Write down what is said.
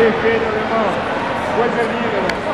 Sì, credo che no. Puoi.